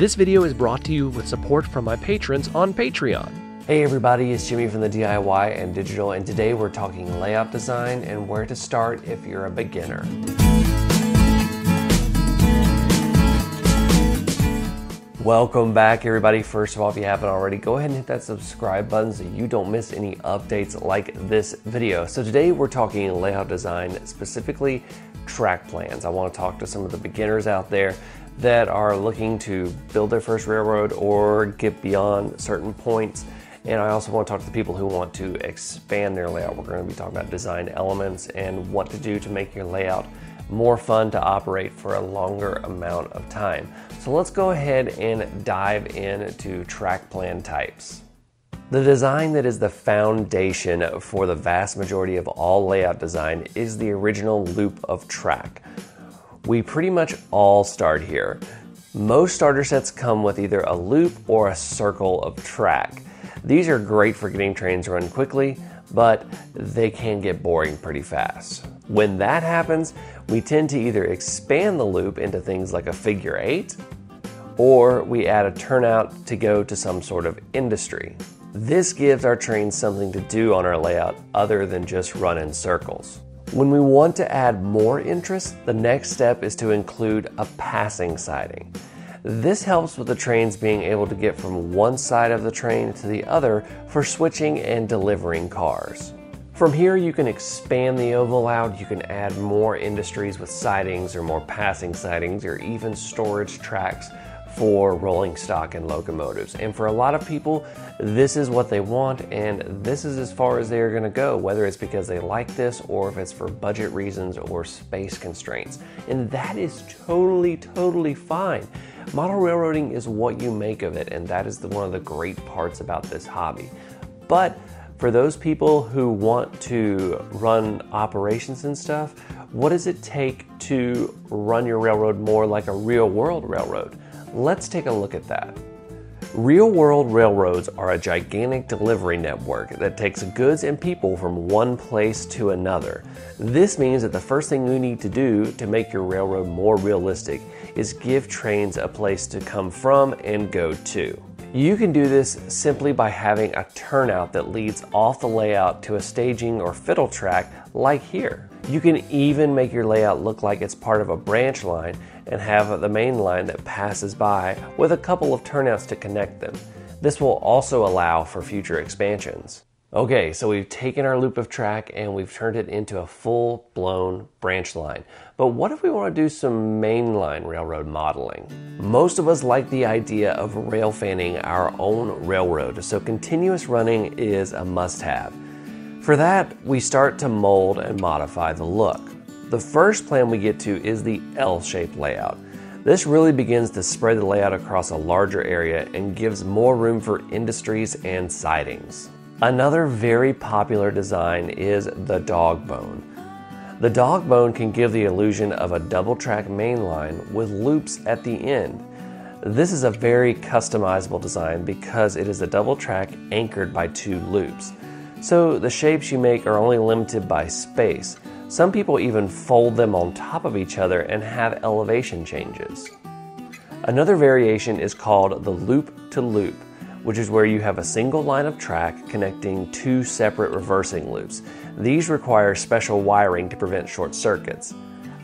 This video is brought to you with support from my patrons on Patreon. Hey everybody, it's Jimmy from the DIY and Digital, and today we're talking layout design and where to start if you're a beginner. Welcome back everybody. First of all, if you haven't already, go ahead and hit that subscribe button so you don't miss any updates like this video. So today we're talking layout design, specifically track plans. I wanna to talk to some of the beginners out there that are looking to build their first railroad or get beyond certain points. And I also want to talk to the people who want to expand their layout. We're going to be talking about design elements and what to do to make your layout more fun to operate for a longer amount of time. So let's go ahead and dive into track plan types. The design that is the foundation for the vast majority of all layout design is the original loop of track. We pretty much all start here. Most starter sets come with either a loop or a circle of track. These are great for getting trains run quickly, but they can get boring pretty fast. When that happens, we tend to either expand the loop into things like a figure eight, or we add a turnout to go to some sort of industry. This gives our trains something to do on our layout other than just run in circles. When we want to add more interest, the next step is to include a passing siding. This helps with the trains being able to get from one side of the train to the other for switching and delivering cars. From here, you can expand the oval out, you can add more industries with sidings or more passing sidings or even storage tracks for rolling stock and locomotives. And for a lot of people, this is what they want, and this is as far as they're gonna go, whether it's because they like this or if it's for budget reasons or space constraints. And that is totally, totally fine. Model railroading is what you make of it, and that is the, one of the great parts about this hobby. But for those people who want to run operations and stuff, what does it take to run your railroad more like a real world railroad? Let's take a look at that. Real world railroads are a gigantic delivery network that takes goods and people from one place to another. This means that the first thing you need to do to make your railroad more realistic is give trains a place to come from and go to. You can do this simply by having a turnout that leads off the layout to a staging or fiddle track like here. You can even make your layout look like it's part of a branch line and have the main line that passes by with a couple of turnouts to connect them. This will also allow for future expansions. Okay, so we've taken our loop of track and we've turned it into a full blown branch line. But what if we want to do some mainline railroad modeling? Most of us like the idea of rail fanning our own railroad, so continuous running is a must have. For that, we start to mold and modify the look. The first plan we get to is the L-shaped layout. This really begins to spread the layout across a larger area and gives more room for industries and sidings. Another very popular design is the dog bone. The dog bone can give the illusion of a double track mainline with loops at the end. This is a very customizable design because it is a double track anchored by two loops. So the shapes you make are only limited by space, some people even fold them on top of each other and have elevation changes. Another variation is called the loop to loop, which is where you have a single line of track connecting two separate reversing loops. These require special wiring to prevent short circuits.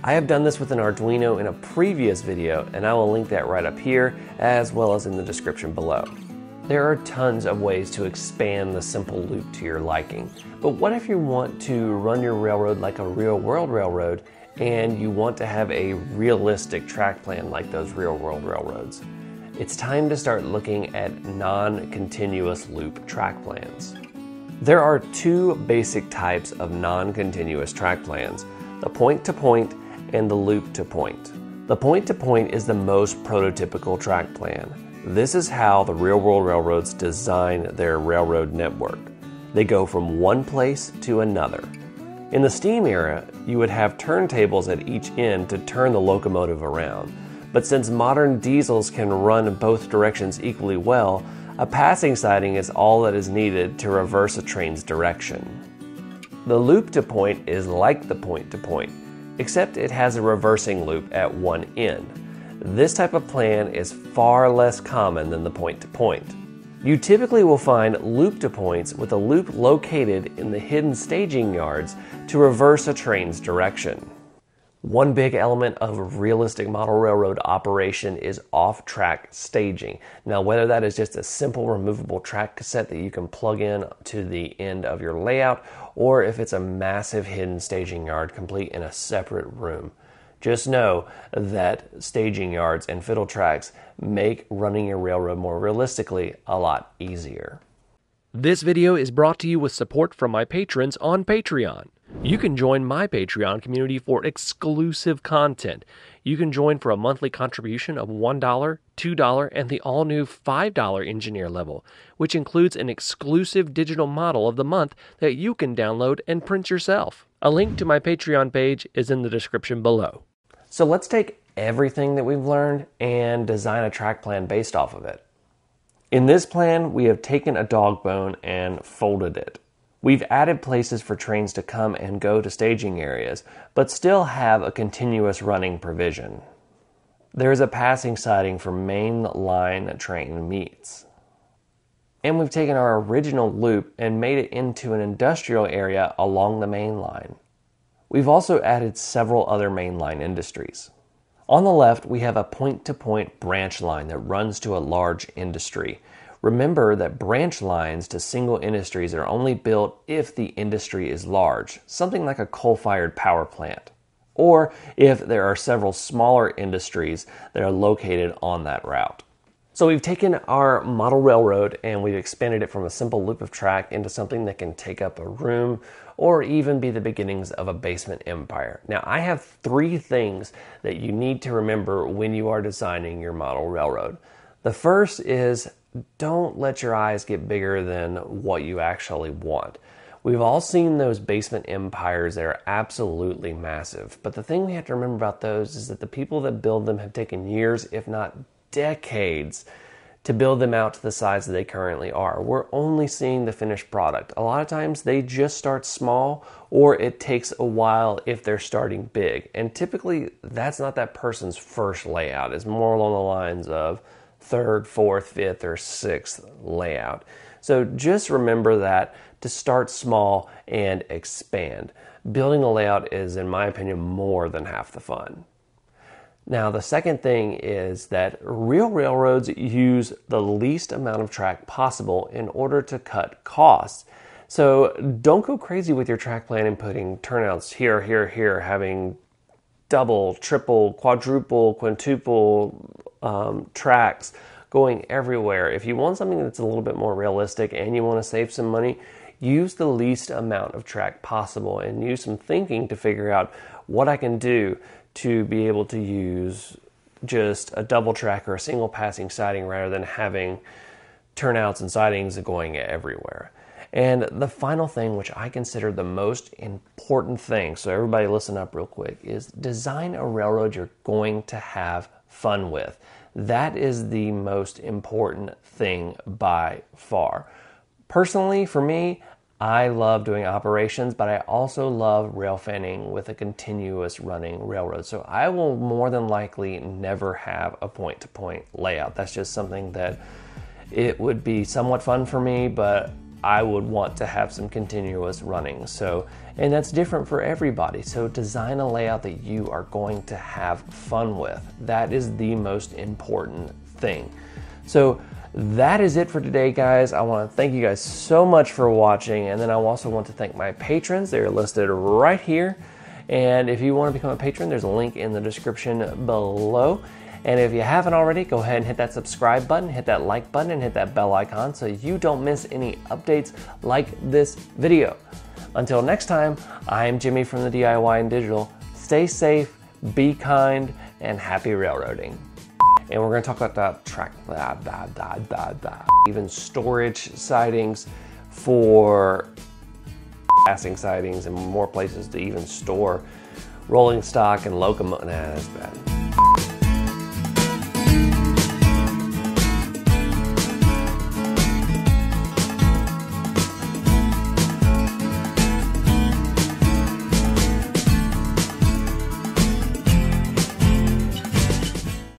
I have done this with an Arduino in a previous video and I will link that right up here as well as in the description below. There are tons of ways to expand the simple loop to your liking. But what if you want to run your railroad like a real world railroad and you want to have a realistic track plan like those real world railroads? It's time to start looking at non-continuous loop track plans. There are two basic types of non-continuous track plans, the point-to-point -point and the loop-to-point. The point-to-point -point is the most prototypical track plan. This is how the real world railroads design their railroad network. They go from one place to another. In the steam era, you would have turntables at each end to turn the locomotive around. But since modern diesels can run both directions equally well, a passing siding is all that is needed to reverse a train's direction. The loop to point is like the point to point, except it has a reversing loop at one end. This type of plan is far less common than the point to point. You typically will find loop to points with a loop located in the hidden staging yards to reverse a train's direction. One big element of realistic model railroad operation is off track staging. Now, whether that is just a simple removable track cassette that you can plug in to the end of your layout, or if it's a massive hidden staging yard complete in a separate room. Just know that staging yards and fiddle tracks make running your railroad more realistically a lot easier. This video is brought to you with support from my patrons on Patreon. You can join my Patreon community for exclusive content. You can join for a monthly contribution of $1, $2, and the all new $5 engineer level, which includes an exclusive digital model of the month that you can download and print yourself. A link to my Patreon page is in the description below. So let's take everything that we've learned and design a track plan based off of it. In this plan, we have taken a dog bone and folded it. We've added places for trains to come and go to staging areas, but still have a continuous running provision. There is a passing siding for main line train meets. And we've taken our original loop and made it into an industrial area along the main line. We've also added several other mainline industries. On the left, we have a point to point branch line that runs to a large industry. Remember that branch lines to single industries are only built if the industry is large, something like a coal fired power plant, or if there are several smaller industries that are located on that route. So we've taken our model railroad and we've expanded it from a simple loop of track into something that can take up a room or even be the beginnings of a basement empire. Now, I have three things that you need to remember when you are designing your model railroad. The first is don't let your eyes get bigger than what you actually want. We've all seen those basement empires that are absolutely massive, but the thing we have to remember about those is that the people that build them have taken years, if not decades to build them out to the size that they currently are. We're only seeing the finished product. A lot of times they just start small or it takes a while if they're starting big. And typically that's not that person's first layout. It's more along the lines of third, fourth, fifth, or sixth layout. So just remember that to start small and expand. Building a layout is, in my opinion, more than half the fun. Now, the second thing is that real railroads use the least amount of track possible in order to cut costs. So don't go crazy with your track plan and putting turnouts here, here, here, having double, triple, quadruple, quintuple um, tracks going everywhere. If you want something that's a little bit more realistic and you want to save some money, use the least amount of track possible and use some thinking to figure out what I can do to be able to use just a double track or a single passing siding rather than having turnouts and sidings going everywhere. And the final thing, which I consider the most important thing, so everybody listen up real quick, is design a railroad you're going to have fun with. That is the most important thing by far. Personally, for me, I love doing operations, but I also love rail fanning with a continuous running railroad. So I will more than likely never have a point to point layout. That's just something that it would be somewhat fun for me, but I would want to have some continuous running. So, and that's different for everybody. So design a layout that you are going to have fun with. That is the most important thing. So that is it for today, guys. I want to thank you guys so much for watching, and then I also want to thank my patrons. They're listed right here. And if you want to become a patron, there's a link in the description below. And if you haven't already, go ahead and hit that subscribe button, hit that like button, and hit that bell icon so you don't miss any updates like this video. Until next time, I'm Jimmy from the DIY and Digital. Stay safe, be kind, and happy railroading and we're going to talk about that track, blah, blah, blah, blah, blah. even storage sidings for passing sidings and more places to even store rolling stock and locomotive. Nah, that's bad.